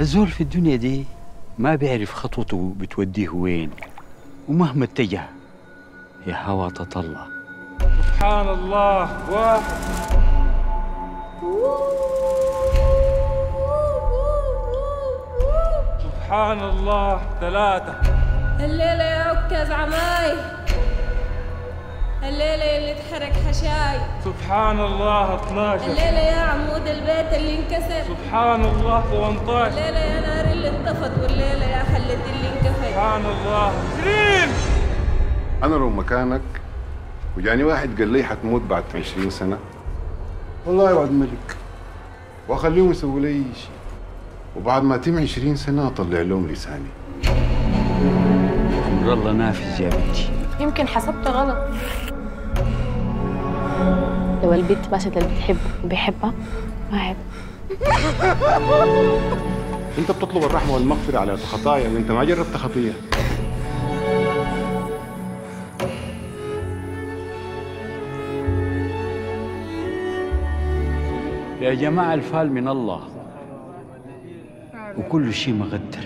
الزول في الدنيا دي ما بيعرف خطوته بتوديه وين ومهما اتجه يا هوى تطلع. سبحان الله واحد. سبحان الله ثلاثة. الليلة يا عكاز عماي الليلة اللي اتحرق حشاي. سبحان الله 12 الليلة يا عمود البيت اللي انكسر. سبحان الله 18 الليلة يا نار اللي انطفت والليلة يا حلة اللي انكفت. سبحان الله. 20 أنا لو مكانك وجاني واحد قال لي حتموت بعد 20 سنة. والله يوعد ملك. وأخليهم يسووا لي شيء. وبعد ما تم 20 سنة أطلع لهم لساني. أمر الله نافذ يا بنتي. يمكن حسبت غلط. لو البنت ماشت اللي بتحبه وبيحبها ما عيب انت بتطلب الرحمة والمغفرة على خطايا وانت ما جربت خطيه يا جماعة الفال من الله. وكل شيء مقدر.